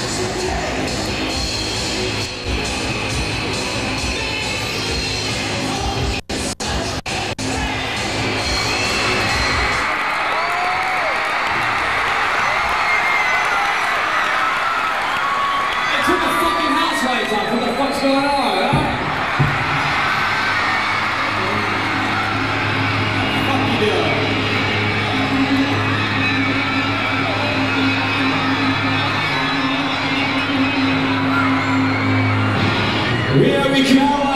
Hey, turn the fucking house lights off. What the fuck's going on, Here we come!